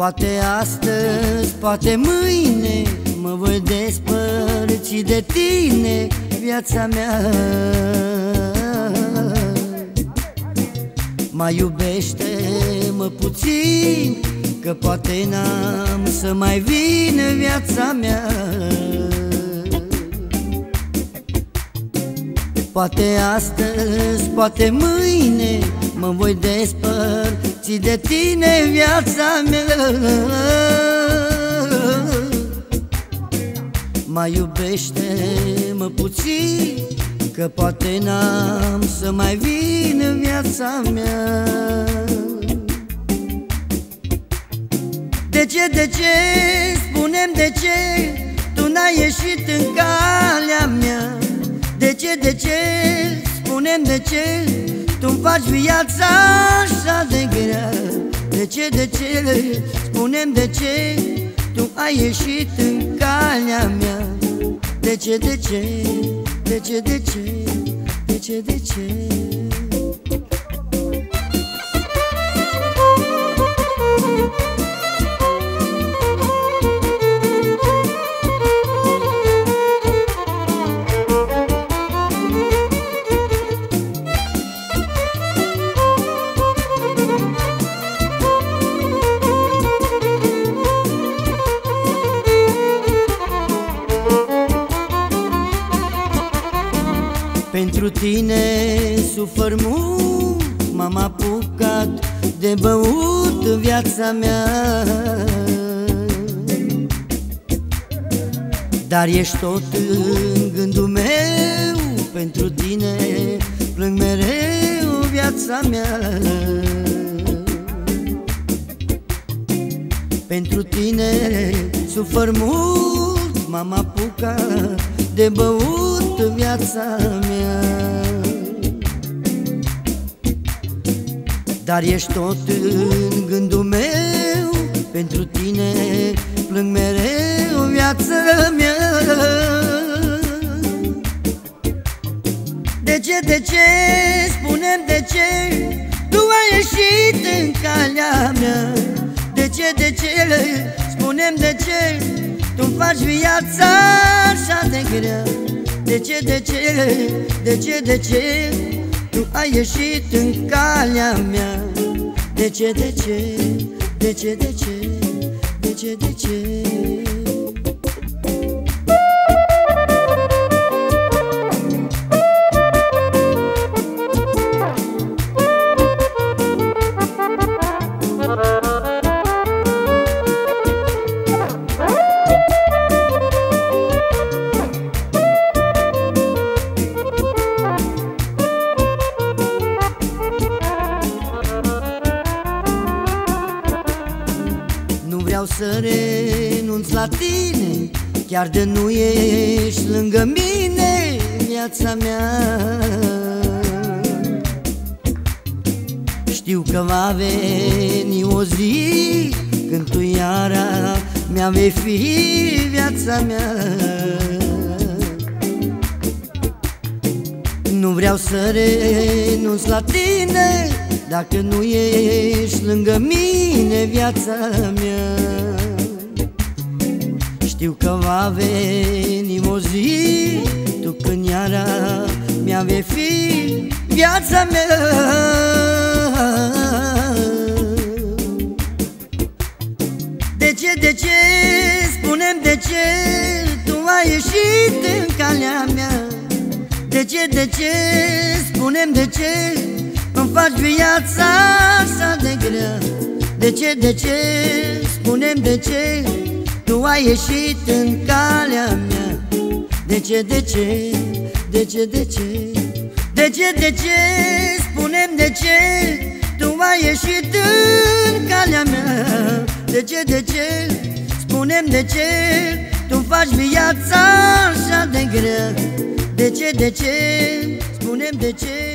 Poate astăzi, poate mâine Mă voi despărți de tine, viața mea. Mai iubește-mă puțin Că poate n-am să mai vină viața mea. Poate astăzi, poate mâine Mă voi despărți de tine viața mea. Mai iubește-mă puțin Că poate n-am să mai vin în viața mea. De ce, de ce, spunem de ce? Tu n-ai ieșit în calea mea. De ce, de ce, spunem de ce Tu-mi faci viața așa de grea? De ce, de ce, spunem de ce Tu ai ieșit în calea mea? De ce, de ce, de ce, de ce, de ce, de ce Pentru tine sufăr mult M-am apucat de băut viața mea. Dar ești tot în gândul meu Pentru tine plâng mereu viața mea. Pentru tine sufăr mult M-am apucat de băut viața mea. Dar ești tot în gândul meu Pentru tine plâng mereu viața mea. De ce, de ce, spunem de ce Tu ai ieșit în calea mea? De ce, de ce, spunem de ce Tu-mi faci viața așa de grea De ce, de ce, de ce, de ce? Tu ai ieșit în calea mea. De ce, de ce, de ce, de ce, de ce, de ce vreau să renunț la tine Chiar de nu ești lângă mine viața mea. Știu că va veni o zi Când tu iara mea vei fi viața mea. Nu vreau să renunț la tine Dacă nu ești lângă mine viața mea Știu că va veni o zi Tu când iara mi-a vei fi viața mea. De ce, de ce, spunem de ce Tu ai ieșit în calea mea? De ce, de ce, spunem de ce Îmi faci viața așa de grea De ce, de ce, spunem de ce Tu ai ieșit în calea mea De ce, de ce, de ce, de ce De ce, de ce, spunem de ce Tu ai ieșit în calea mea De ce, de ce, spunem de ce Tu faci viața așa de grea De ce, de ce, spunem de ce